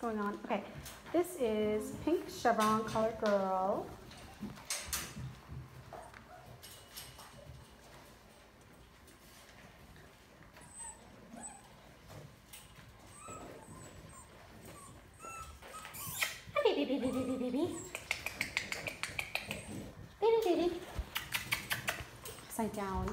going on. Okay, this is Pink Chevron Color Girl. baby, baby, baby, baby, baby. Baby, baby. Upside down.